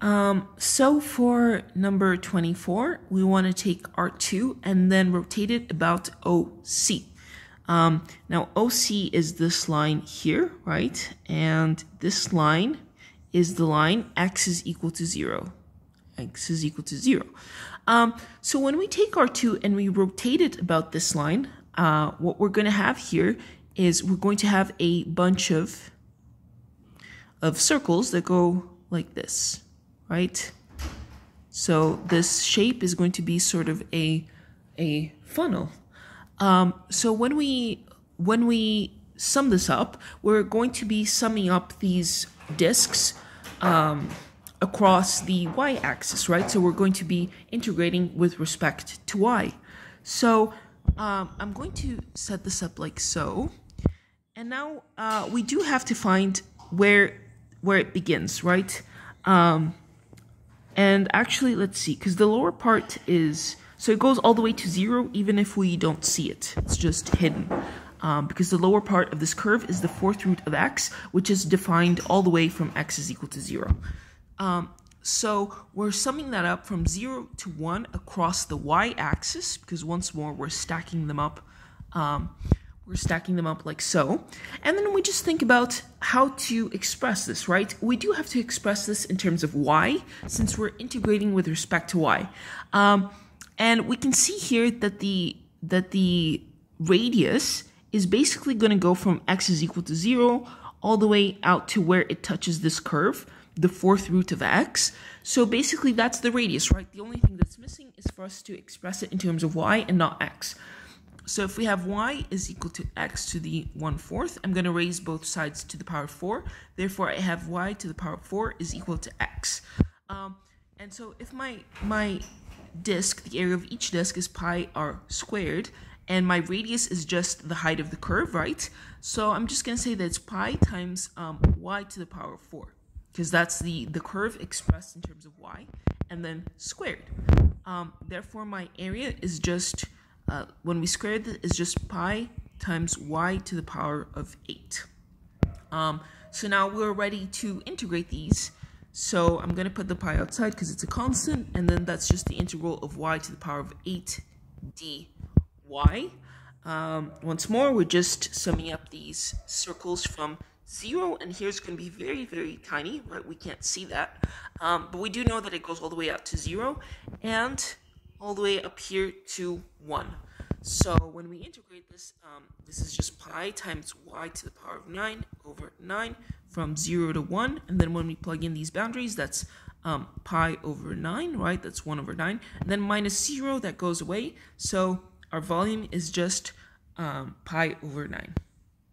Um, so for number 24, we want to take R2 and then rotate it about OC. Um, now OC is this line here, right? And this line is the line x is equal to 0. x is equal to 0. Um, so when we take R2 and we rotate it about this line, uh, what we're going to have here is we're going to have a bunch of of circles that go like this, right? So this shape is going to be sort of a a funnel. Um, so when we when we sum this up, we're going to be summing up these disks um, across the y-axis, right? So we're going to be integrating with respect to y. So um, I'm going to set this up like so. And now uh, we do have to find where where it begins, right? Um, and actually, let's see, because the lower part is, so it goes all the way to zero, even if we don't see it. It's just hidden. Um, because the lower part of this curve is the fourth root of x, which is defined all the way from x is equal to zero. Um, so we're summing that up from 0 to 1 across the y-axis, because once more we're stacking them up. Um, we're stacking them up like so. And then we just think about how to express this, right? We do have to express this in terms of y, since we're integrating with respect to y. Um, and we can see here that the, that the radius is basically going to go from x is equal to 0 all the way out to where it touches this curve the fourth root of x. So basically that's the radius, right? The only thing that's missing is for us to express it in terms of y and not x. So if we have y is equal to x to the 1 fourth, I'm going to raise both sides to the power 4. Therefore, I have y to the power 4 is equal to x. Um, and so if my, my disk, the area of each disk is pi r squared, and my radius is just the height of the curve, right? So I'm just going to say that it's pi times um, y to the power 4 because that's the, the curve expressed in terms of y, and then squared. Um, therefore, my area is just, uh, when we square it, is just pi times y to the power of 8. Um, so now we're ready to integrate these. So I'm going to put the pi outside because it's a constant, and then that's just the integral of y to the power of 8 dy. Um, once more, we're just summing up these circles from 0 and here's going to be very, very tiny, right? We can't see that. Um, but we do know that it goes all the way out to 0 and all the way up here to 1. So when we integrate this, um, this is just pi times y to the power of 9 over 9 from 0 to 1. And then when we plug in these boundaries, that's um, pi over 9, right? That's 1 over 9. And then minus 0, that goes away. So our volume is just um, pi over 9.